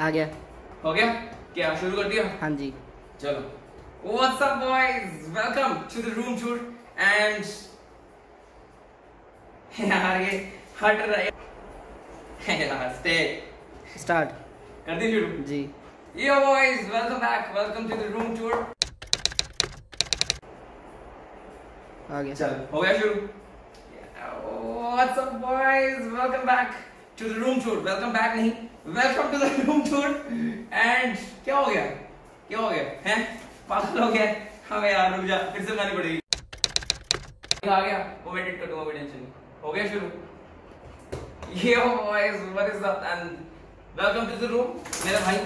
आ गया हो गया क्या शुरू कर दिया हाँ जी चलो What's up boys? Welcome to the room tour and यार ये हट रहा है यार stay स्टार्ट कर दी शुरू जी Yo boys, welcome back. Welcome to the room tour. आ गया चल हो गया शुरू What's up boys? Welcome back to the room tour. Welcome back नहीं Welcome to the room tour. And क्या हो गया? क्या हो गया? हैं? पागल हो गया? हमें यार रुक जा फिर से गानी पड़ेगी आ गया वो एडिट कर दूँगा टेंशन हो गया शुरू Yo boys, what is up and welcome to the room मेरा भाई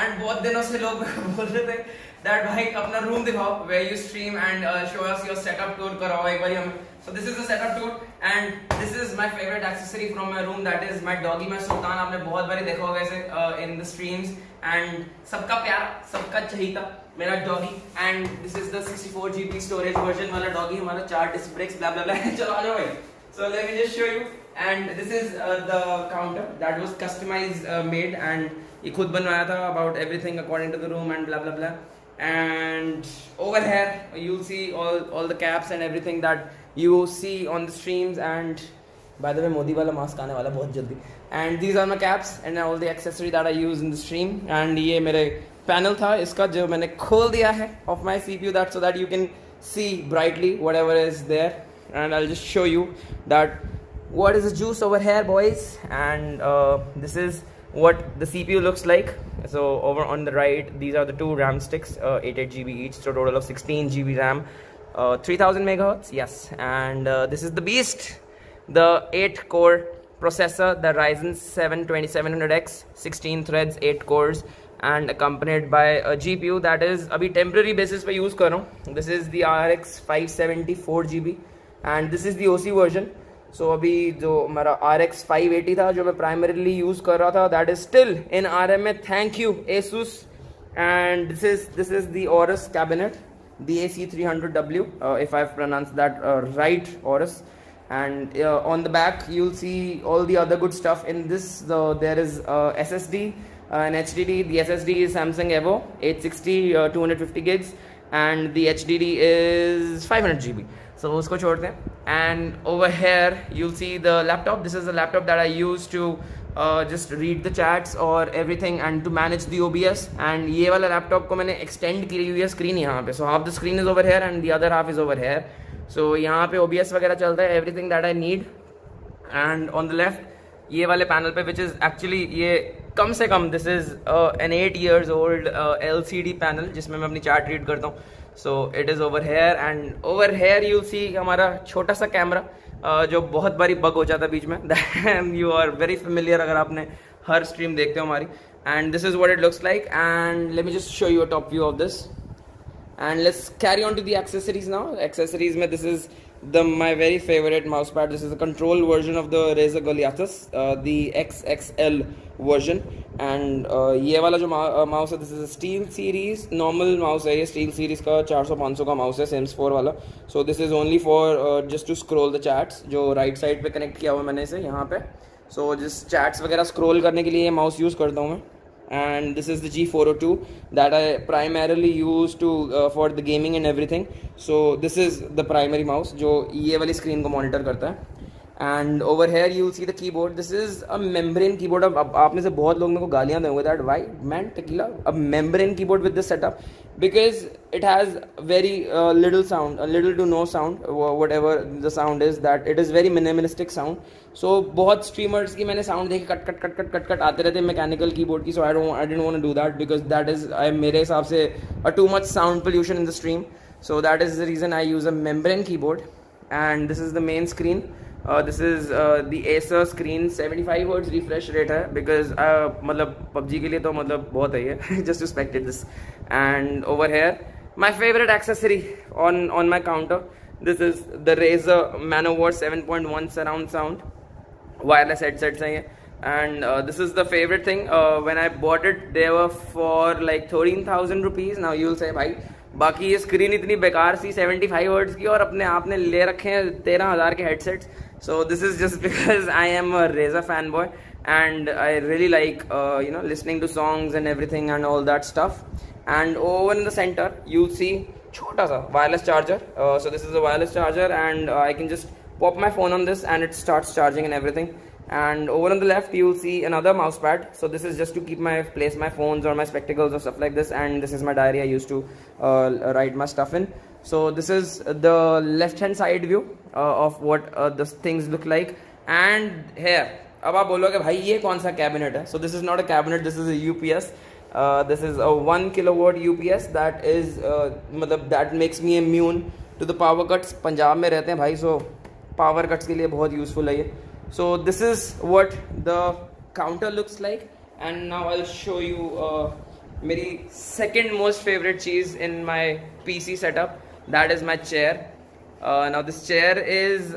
एंड बहुत दिनों से लोग बोल रहे थे दैट भाई अपना रूम दिखाओ where you stream and show us your setup tour कराओ एक बार हमें. So this is the setup tour and this is my favourite accessory from my room that is my doggy my Sultan आपने बहुत बारी देखा होगा ऐसे इन द स्ट्रीम्स एंड सबका प्यार सबका चहीता मेरा doggy and this is the 64 GB storage version वाला डॉगी हमारा चार disc brakes blah blah blah चलो आ जाओ भाई. Me just show you. And this is uh, the counter that was customized, uh, made, and ये खुद बनवाया था about everything according to the room and blah blah and over here you see all all the caps and everything that you see on the streams and by the way Modi वाला mask आने वाला बहुत जल्दी and these are my caps and all the accessory that I use in the stream and ये मेरे panel था, इसका जो मैंने खोल दिया है of my C P U that so that you can see brightly whatever is there and I just show you that what is a juice over here boys and this is what the CPU looks like. So over on the right, these are the two RAM sticks, uh, 88 GB each, so total of 16 GB RAM, uh, 3000 megahertz, yes. And uh, this is the beast, the 8-core processor, the Ryzen 7 2700X, 16 threads, 8 cores, and accompanied by a GPU that is abhi temporary basis pe use kar This is the RX 574 GB, and this is the OC version. So अभी जो मेरा RX 580 था जो मैं primarily use कर रहा था that is still in RMA thank you Asus and this is this is the Aorus cabinet the AC300W uh, if I've pronounced that uh, right Aorus and uh, on the back you'll see all the other good stuff in this the, there is uh, ssd uh, an hdd the ssd is samsung evo 860 uh, 250 gigs and the hdd is 500 gb so उसको छोड़ते हैं and over here you see the laptop this is the laptop that I use to just read the chats और everything and to manage the O B S and ये वाला laptop को मैंने extend की हुई है स्क्रीन यहाँ पे so half the screen is over here and the other half is over here so यहाँ पे ओ बी एस वगैरह चलता है everything that I need and on the left ये वाले पैनल पे विच इज़ एक्चुअली ये कम से कम this is an eight years old L C D panel जिसमें मैं अपनी चैट रीड करता हूँ। So it is over here and over here you see हमारा छोटा सा कैमरा जो बहुत बारी बग हो जाता है बीच में। Then you are very familiar अगर आपने हर स्ट्रीम देखते हो हमारी। And this is what it looks like and let me just show you a top view of this and let's carry on to the accessories now accessories mein this is the my very favorite mouse pad this is the control version of the Razer Goliathus uh, the XXL version and uh, ये वाला जो mouse है this is SteelSeries normal mouse है ये steel series का 400-500 का mouse है सेम्स फोर वाला so this is only for just to scroll the chats जो राइट साइड पे कनेक्ट किया हुआ मैंने इसे यहाँ पे सो so, जिस चैट्स वगैरह स्क्रॉल करने के लिए ये माउस यूज़ करता हूँ मैं and this is the G402 that I primarily use to uh, for the gaming and everything. So this is the primary mouse जो ये वाली screen को monitor करता है and over here you see the keyboard this is a membrane keyboard अब आप में से बहुत लोग मेरे को गालियाँ देंगे दैट वाई मैन टिकला a membrane keyboard with this setup because it has very little sound little to no sound whatever the sound is that it is very minimalistic sound so बहुत स्ट्रीमर्स की मैंने sound देखी, cut cut cut cut cut cut आते रहते mechanical keyboard की so I dot I didn't want do that because that is I मेरे हिसाब से a too much sound pollution in the stream so that is the reason I use a membrane keyboard and this is the main screen this is the Acer screen 75 words refresh rate है because मतलब PUBG के लिए तो मतलब बहुत है just respected this and over here my favourite accessory on on my counter this is the Razer man o'war 7.1 surround sound wireless headsets हैं ये. Uh, this is the favorite thing. Uh, when I bought it they were for like 13,000 rupees. Now you'll say भाई बाकी ये screen इतनी बेकार सी 75 words की और अपने आपने ले रखे हैं तेरह हज़ार के headsets so this is just because i am a reza fanboy and i really like uh, you know listening to songs and everything and all that stuff. And over in the center you'll see chota sa wireless charger. Uh, so this is a wireless charger and uh, i can just pop my phone on this and it starts charging and everything. And over on the left you'll see another mouse pad so this is just to keep my place my phones or my spectacles or stuff like this. And this is my diary i used to uh, write my stuff in. So this is the left hand side view uh, of what uh, the things look like and here अब आप बोलोगे भाई ये कौन सा cabinet है so this is not a cabinet this is a UPS this is a one kilo volt UPS that is मतलब that makes me immune to the power cuts Punjab में रहते हैं भाई सो पावर कट्स के लिए बहुत useful है ये so this is what the counter looks like and now I'll show you uh, my second most favorite cheese in my PC setup that is my chair now this chair is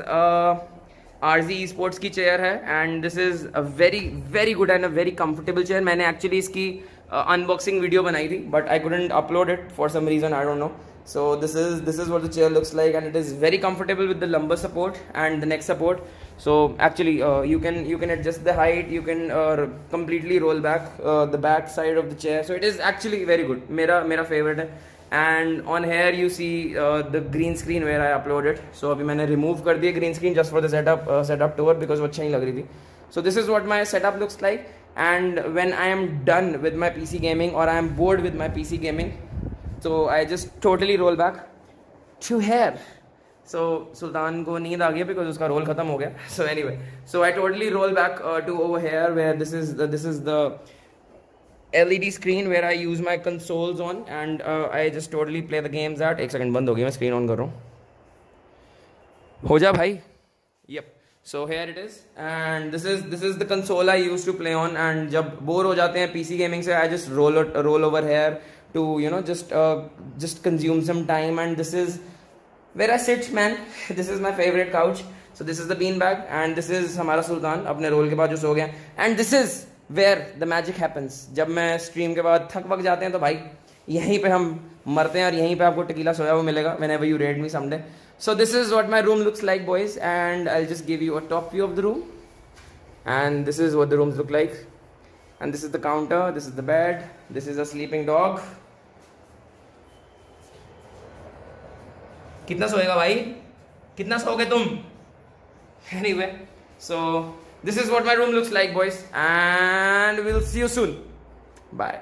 R G sports की chair है and this is a very very good and a very comfortable chair मैंने actually इसकी unboxing video बनाई थी but I couldn't upload it for some reason I don't know so this is this is what the chair looks like and it is very comfortable with the lumbar support and the next support so actually you can you can adjust the height you can completely roll back the back side of the chair so it is actually very good मेरा मेरा favourite है. And on here you see the green screen where I uploaded so अभी मैंने remove कर दिया green screen just for the setup setup tour because वो अच्छी नहीं लग रही थी. So this is what my setup looks like and when I am done with my P C gaming और I am bored with my P C gaming so I just totally roll back to here so Sultan को नींद आ गया because उसका role खत्म हो गया. So anyway so I totally roll back to over here where this is this is the LED screen where I use my consoles on and uh, I just totally play the games at एक second बंद हो गई मैं screen on कर रहा हूँ हो जा भाई yep so here it is and this is this is the console I used to play on and जब बोर हो जाते हैं gaming से I just roll roll over here to you know just uh, just consume some time and this is where I sit man this is my favorite couch so this is the bean bag and this is हमारा सुल्तान अपने role के बाद जो सो गया and this is where the magic happens जब मैं stream के बाद थक वक जाते हैं तो भाई, यहीं पे हम मरते हैं और यहीं पे आपको टिकीला सोया वो मिलेगा whenever you read me same so this is what my room looks like boys and I just give you a top view of the room and this is what the room look like and this is the counter this is the bed this is a sleeping dog कितना सोएगा भाई? कितना सोगे तुम? Anyway so this is what my room looks like boys. And we'll see you soon. Bye.